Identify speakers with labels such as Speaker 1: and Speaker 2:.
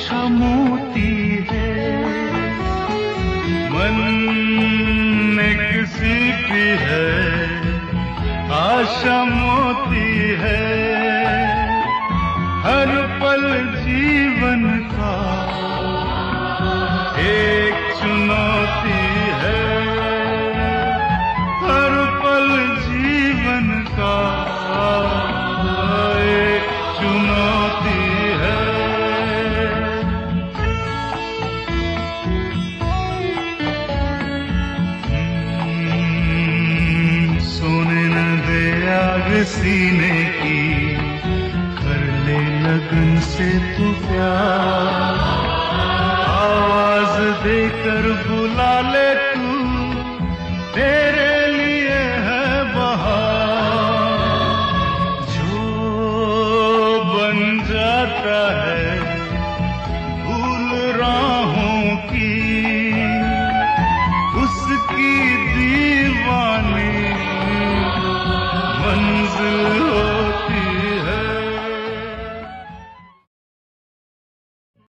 Speaker 1: छमूती है। मन में किसी की है आशा मोती है। आग सीने की, कर ले लगन से तू प्यार। आवाज़ देकर बुला ले तू तेरे love.